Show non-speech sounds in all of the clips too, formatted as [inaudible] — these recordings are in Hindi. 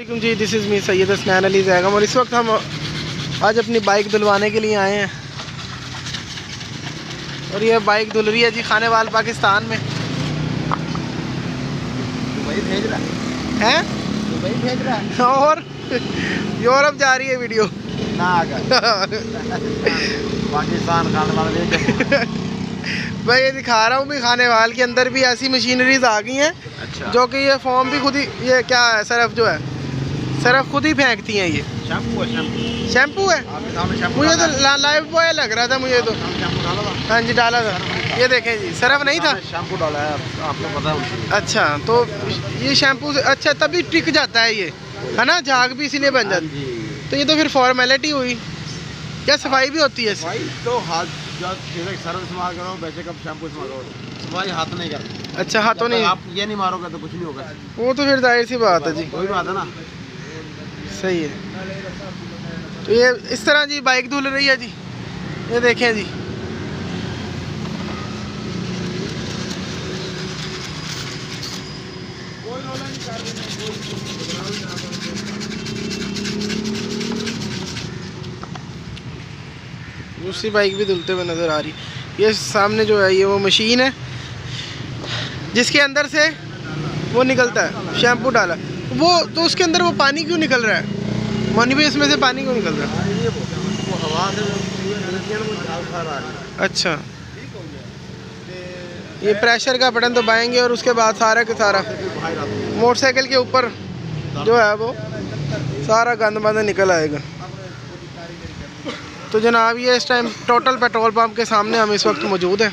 वालेकुम जी this is me Syed Asnain Ali Zaigham. और इस वक्त हम आज अपनी बाइक धुलवाने के लिए आए हैं। और ये बाइक धुल रही है जी खाने वाल पाकिस्तान में। दुबई भेज रहा है। हैं? दुबई भेज रहा है। और? यूरोप जा रही है वीडियो ना पाकिस्तान खाने वाले मैं ये दिखा रहा हूँ भी खाने वाल के अंदर भी ऐसी मशीनरीज आ गई हैं अच्छा। जो कि ये फॉर्म भी खुद ही ये क्या है सरफ जो है? सरफ खुद ही फेंकती हैं ये। शैम्पू है शैम्पू। शैम्पू है? मुझे तो ला, लाइव बॉय लग रहा था मुझे तो। हाँ जी डाला था। ये देखें जी सरफ नहीं था? शैम्पू डाला है आपको पता है अच्छा तो ये शैम्पू से अच्छा तभी टिक जाता है ये है ना? झाग भी इसीलिए बन हाँ जाती जी। तो ये तो फिर फॉर्मेलिटी हुई। क्या सफ़ाई भी होती है? तो हाथ जब इस्तेमाल करो वैसे कब शैम्पू इस्तेमाल करो। सफ़ाई हाथ नहीं करते। अच्छा हाथों नहीं। आप ये नहीं मारोगे तो कुछ नहीं होगा। वो तो फिर ज़ाहिर सी बात है जी। कोई बात है ना। सही है। तो ये इस तरह जी बाइक धुल रही है जी। ये देखें जी। दूसरी बाइक भी धुलते हुए नज़र आ रही। ये सामने जो है, ये वो मशीन है, जिसके अंदर से वो निकलता है, शैम्पू डाला। वो तो उसके अंदर वो पानी क्यों निकल रहा है? मोनी भी इसमें से पानी क्यों निकल रहा है? ये वो हवा से है। अच्छा। ये प्रेशर का बटन तो दबाएँगे और उसके बाद सारा का सारा। मोटरसाइकिल के ऊपर जो है वो सारा गंद बंद निकल आएगा। तो जनाब ये इस टाइम टोटल पेट्रोल पंप के सामने हम इस वक्त मौजूद हैं।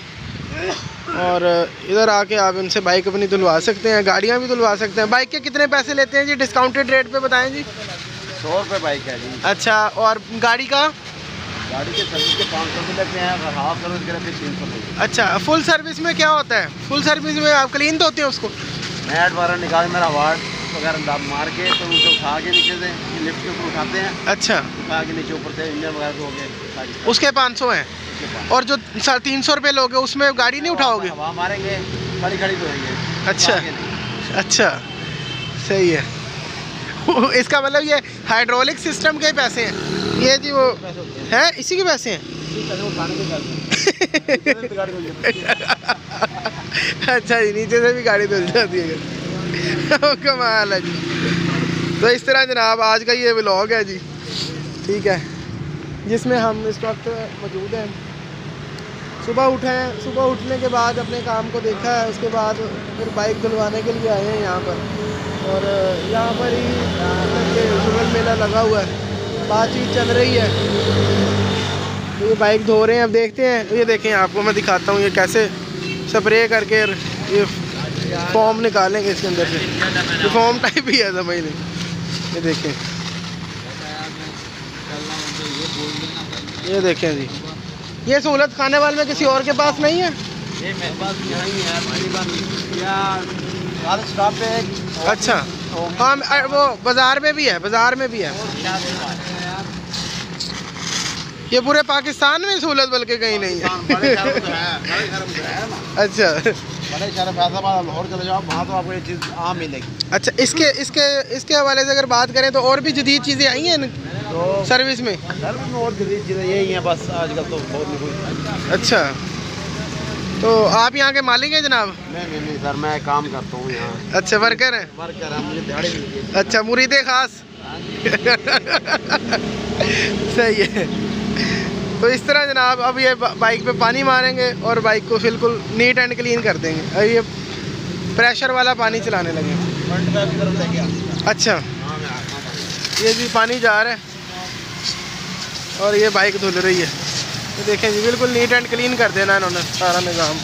और इधर आके आप इनसे बाइक अपनी धुलवा सकते हैं गाड़ियाँ भी धुलवा सकते हैं। बाइक के कितने पैसे लेते हैं जी? डिस्काउंटेड रेट पे बताएँ जी। सौ रुपये बाइक है जी। अच्छा और गाड़ी का? गाड़ी के सर्विस के पाँच सौ रुपये लगते हैं अगर हाफ़ सर्विस करें फिर तीन सौ अच्छा फुल सर्विस में क्या होता है? फुल सर्विस में आप क्लीन धोते हैं उसको? मैट वगैरह निकाल मेरा वार्ड वगैरह दाब मार के तो उसे उठा के नीचे से लिफ्ट के ऊपर उठाते हैं। अच्छा। उठा के नीचे ऊपर से इंजन वगैरह धो के उसके पाँच सौ हैं? और जो तीन सौ रुपये लोगे उसमें गाड़ी नहीं उठाओगे? हवा मारेंगे खड़ी खड़ी धोएँगे। अच्छा। के। अच्छा सही है। [laughs] इसका मतलब ये हाइड्रोलिक सिस्टम के पैसे हैं। ये जी वो हैं, इसी के पैसे हैं। [laughs] अच्छा जी नीचे से भी गाड़ी धुल जाती है। [laughs] कमाल है जी। तो इस तरह जनाब, आज का ये ब्लॉग है जी। ठीक है। जिसमें हम इस वक्त मौजूद हैं। सुबह उठे हैं सुबह उठने के बाद अपने काम को देखा है उसके बाद फिर बाइक धुलवाने के लिए आए हैं यहाँ पर। और यहाँ पर ही शुगर मेला लगा हुआ है। बातचीत चल रही है। तो ये बाइक धो रहे हैं, अब देखते हैं। ये देखें, आपको मैं दिखाता हूँ, ये कैसे स्प्रे करके ये फॉर्म निकालेंगे इसके अंदर से। ये फॉर्म टाइप ही है समझ लें ये देखें। ये देखें जी। ये सहूलत खाने वाले में किसी और के पास नहीं है? स्टॉप पे अच्छा। हाँ वो बाज़ार में भी है बाज़ार में भी है? ये पूरे पाकिस्तान में सहूलत बल्कि कहीं नहीं तो है तो है ना। अच्छा। बड़े शहर फैसलाबाद लाहौर चले जाओ वहाँ तो आपको ये चीज़ आम मिलेगी। अच्छा इसके इसके इसके हवाले से अगर बात करें तो और भी जदीद चीज़ें आई हैं तो सर्विस में? सर में और ज़रूरी चीज़ें यही हैं बस आजकल तो बहुत अच्छा। तो आप यहाँ के मालिक हैं जनाब? नहीं नहीं नहीं सर मैं काम करता हूँ यहाँ। अच्छा वर्कर हैं? वर्कर है मुझे दिहाड़ी मिलती है अच्छा मुरीदे खास? [laughs] सही है। तो इस तरह जनाब अब ये बाइक पे पानी मारेंगे और बाइक को बिल्कुल नीट एंड क्लीन कर देंगे। अब ये प्रेशर वाला पानी चलाने लगे। अच्छा। हाँ हूँ ये जी पानी जा रहा है। और ये बाइक धुल रही है। तो देखें जी बिल्कुल नीट एंड क्लीन कर देना इन्होंने सारा निज़ाम।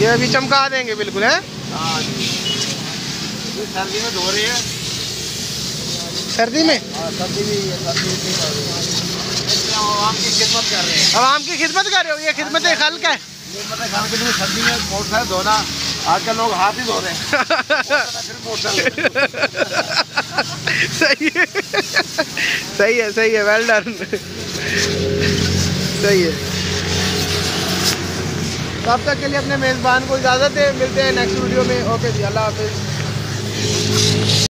ये अभी चमका देंगे बिल्कुल है? हाँ। ये सर्दी में धो रही है। सर्दी में? हाँ सर्दी भी सर्दी भी कर रही है। इसलिए हम आवाम की खिदमत कर रहे हैं। आवाम की खिदमत कर रहे हो? ये खिदमत है। ये खाने के लिए सर्दी में मोटरसाइकिल धोना। आजकल लोग हाथ ही धो रहे हैं। सही है। सही है सही है वेल डन सही है। तब तक के लिए अपने मेज़बान को इजाज़त दे। मिलते हैं नेक्स्ट वीडियो में। ओके जी अल्लाह हाफिज़।